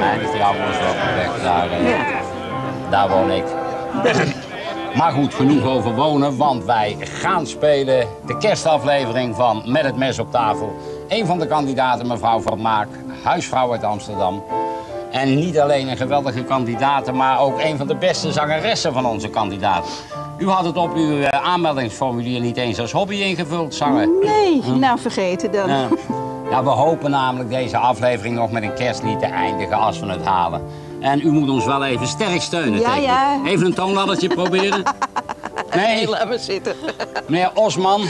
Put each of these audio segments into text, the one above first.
hè? De Trouwensweg, daar, Ja. daar woon ik. Maar goed, genoeg over wonen, want wij gaan spelen de kerstaflevering van Met het mes op tafel. Een van de kandidaten, mevrouw Van Maak, huisvrouw uit Amsterdam. En niet alleen een geweldige kandidaat, maar ook een van de beste zangeressen van onze kandidaat. U had het op uw eh, aanmeldingsformulier niet eens als hobby ingevuld, zangen. Nee, nou vergeten dan. Ja. Ja, we hopen namelijk deze aflevering nog met een kerstlied te eindigen als we het halen. En u moet ons wel even sterk steunen. Ja, ja. Even een toonladdertje proberen. Nee, Laat maar zitten. meneer Osman,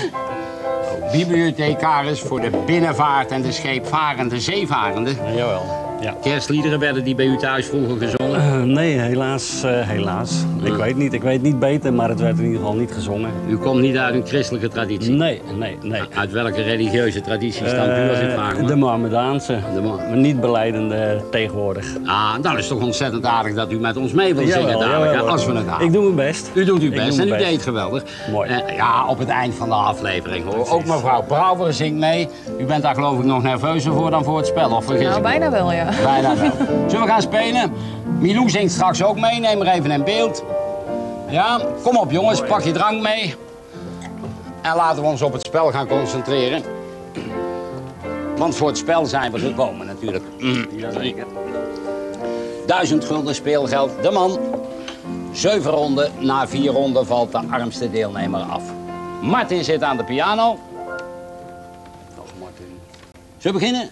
bibliothecaris voor de binnenvaart en de scheepvarende zeevarenden. Jawel. Ja. Kerstliederen werden die bij u thuis vroeger gezongen. Eh, nee, helaas. eh, helaas. Ik weet niet. Ik weet niet beter, maar het werd in ieder geval niet gezongen. U komt niet uit een christelijke traditie. Nee, nee, nee. Uit welke religieuze traditie stamt u als ik vraag Eh, de Mohammedaanse. De niet beleidende tegenwoordig. Ah, dan is het toch ontzettend aardig dat u met ons mee wil zingen Jawel, dadelijk, jawel. als we het halen. Ik doe mijn best. U doet uw Ik best doe en u best. deed geweldig. Mooi. Ja, op het eind van de aflevering hoor. Ook mevrouw Brouwer zingt mee. U bent daar geloof ik nog nerveuzer voor dan voor het spel, of vergis Nou, bijna wel, ja. Bijna wel. Zullen we gaan spelen? Milou zingt straks ook mee, neem er even in beeld. Ja, kom op jongens, pak je drank mee. En laten we ons op het spel gaan concentreren. Want voor het spel zijn we gekomen natuurlijk. Jazeker. Duizend gulden speelgeld, de man. Zeven ronden, na vier ronden valt de armste deelnemer af. Martin zit aan de piano. Zullen we beginnen?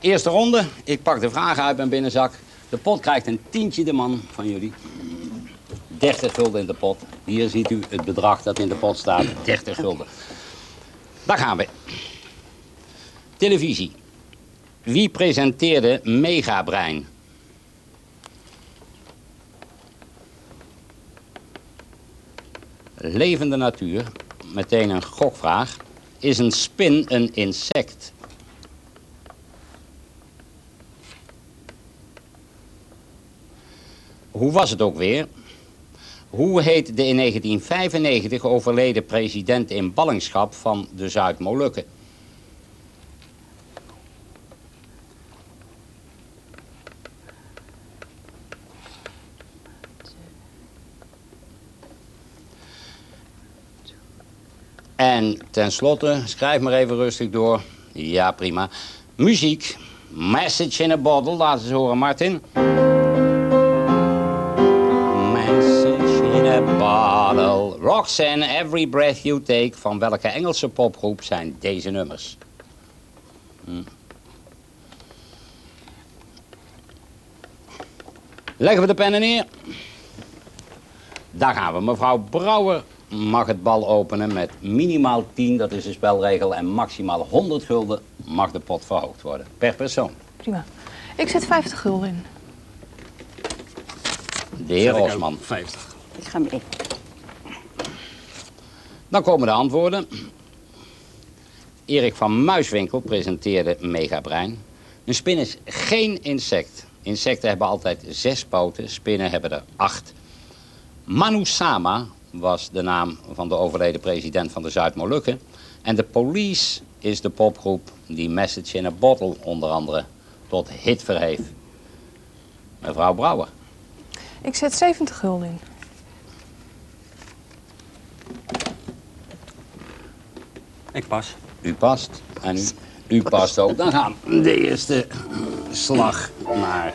Eerste ronde. Ik pak de vragen uit mijn binnenzak. De pot krijgt een tientje de man van jullie. 30 gulden in de pot. Hier ziet u het bedrag dat in de pot staat. 30 gulden. Daar gaan we. Televisie. Wie presenteerde Megabrein? Levende natuur. Meteen een gokvraag. Is een spin een insect? Hoe was het ook weer? Hoe heet de in 1995 overleden president in ballingschap van de Zuid-Molukken? En tenslotte, schrijf maar even rustig door. Ja, prima. Muziek. Message in a bottle. Laat eens horen, Martin. Roxanne, Every Breath You Take. Van welke Engelse popgroep zijn deze nummers? Hm. Leggen we de pennen neer. Daar gaan we. Mevrouw Brouwer mag het bal openen met minimaal 10, dat is de spelregel, en maximaal 100 gulden mag de pot verhoogd worden. Per persoon. Prima. Ik zet 50 gulden in. De heer Osman. 50. Ik ga mee. Dan komen de antwoorden. Erik van Muiswinkel presenteerde Megabrein. Een spin is geen insect. Insecten hebben altijd zes poten, spinnen hebben er acht. Manu Sama was de naam van de overleden president van de Zuid-Molukken. En de Police is de popgroep die Message in a Bottle onder andere tot hit verheef. Mevrouw Brouwer. Ik zet 70 gulden in. Ik pas. U past en u, u past ook. Dan gaan we de eerste slag naar.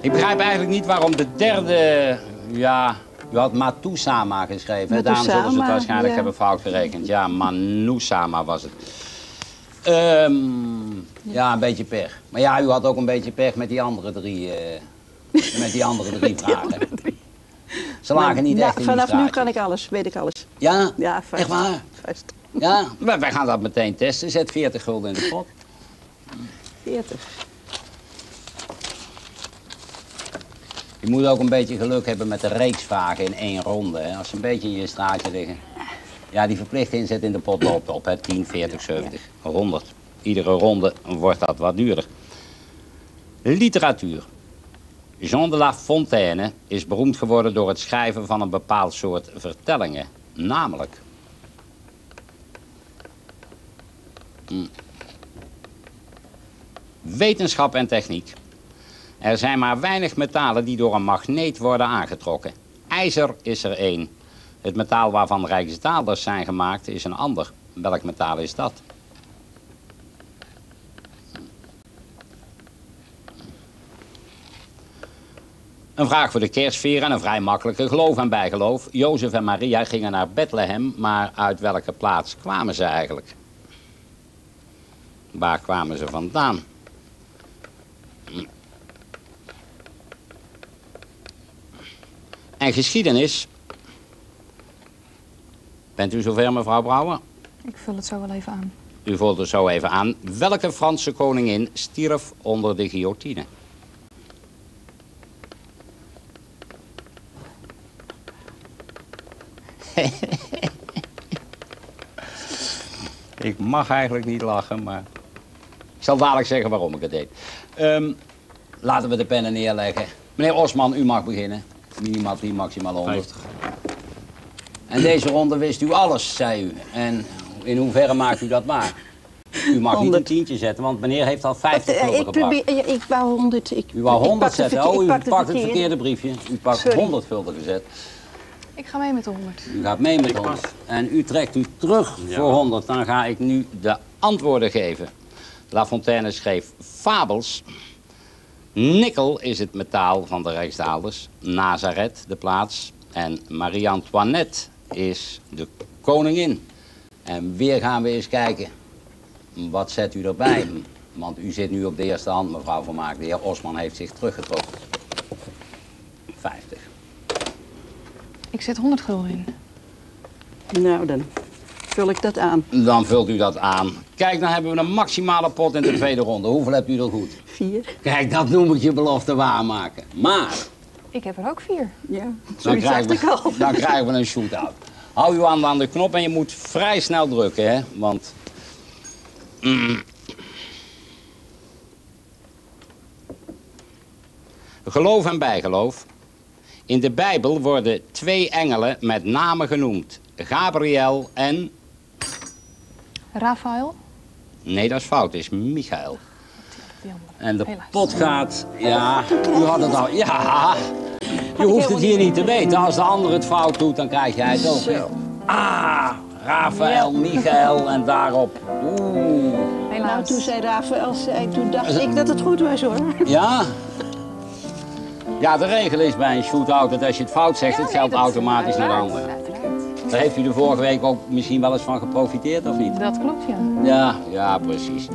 Ik begrijp eigenlijk niet waarom de derde. Ja, u had Matusama geschreven. hè? Daarom zullen ze het Matusama, waarschijnlijk ja. hebben fout gerekend. Ja, Manusama was het. Ehm, ja, een beetje pech. Maar ja, u had ook een beetje pech met die andere drie, eh, met die andere drie vragen. Ze lagen niet Nou, echt in Vanaf nu kan ik alles, weet ik alles. Ja? Ja, vast. Echt waar? Vast. Ja, wij wij gaan dat meteen testen. Zet 40 gulden in de pot. 40. Je moet ook een beetje geluk hebben met de reeksvragen in één ronde. Hè. Als ze een beetje in je straatje liggen. Ja, die verplichte inzet in de pot loopt op. Hè. 10, 40, 70, 100. Iedere ronde wordt dat wat duurder. Literatuur. Jean de La Fontaine is beroemd geworden door het schrijven van een bepaald soort vertellingen. Namelijk. Wetenschap en techniek. Er zijn maar weinig metalen die door een magneet worden aangetrokken. IJzer is er één. Het metaal waarvan rijksdaalders zijn gemaakt is een ander. Welk metaal is dat? Een vraag voor de kerstsfeer en een vrij makkelijke geloof en bijgeloof. Jozef en Maria gingen naar Bethlehem, maar uit welke plaats kwamen ze eigenlijk? Waar kwamen ze vandaan? En geschiedenis. Bent u zover, mevrouw Brouwer? Ik vul het zo wel even aan. U voelt er zo even aan. Welke Franse koningin stierf onder de guillotine? ik mag eigenlijk niet lachen, maar ik zal dadelijk zeggen waarom ik het deed. Ehm, laten we de pennen neerleggen. Meneer Osman, u mag beginnen. Minimaal 10, maximaal 100. En deze ronde wist u alles, zei u. En in hoeverre maakt u dat waar? U mag niet een 100. tientje zetten, want meneer heeft al 50 Eh, gulden ik, probeer, ja, ik wou 100. Ik, U wou ik 100 pak de zetten. Oh, u pak de pakt het verkeerde. briefje. U pakt Sorry. 100 gulden gezet. Ik ga mee met de 100. U gaat mee met ons. En u trekt u terug voor 100. Dan ga ik nu de antwoorden geven. La Fontaine schreef fabels. Nikkel is het metaal van de Rijksdaalders. Nazareth, de plaats. En Marie-Antoinette is de koningin. En weer gaan we eens kijken. Wat zet u erbij? Want u zit nu op de eerste hand, mevrouw Van Maak. De heer Osman heeft zich teruggetrokken. 50. Ik zet 100 gulden in. Nou, dan vul ik dat aan. Dan vult u dat aan. Kijk, dan hebben we een maximale pot in de tweede ronde. Hoeveel hebt u er goed? Vier. Kijk, dat noem ik je belofte waarmaken. Maar, Ik heb er ook vier. Ja, dan zoiets dacht krijgen, ik al. we, dan krijgen we een shootout. Hou uw hand aan de knop en je moet vrij snel drukken, hè. Want... Mm. Geloof en bijgeloof. In de Bijbel worden twee engelen met namen genoemd. Gabriel en... Rafael. Nee, dat is fout. Het is Michael. En de Helaas. pot gaat, ja, u had het al, ja. Je hoeft het hier niet te weten. Als de ander het fout doet, dan krijg jij het ook. Ah, Rafael, Michael en daarop. Oeh. Helaas. Nou, toen zei Rafael, zei, toen dacht ik dat het goed was hoor. Ja? Ja, de regel is bij een shootout dat als je het fout zegt, het geldt automatisch naar de ander. Daar heeft u de vorige week ook misschien wel eens van geprofiteerd, of niet? Dat klopt, ja. Ja, ja, precies.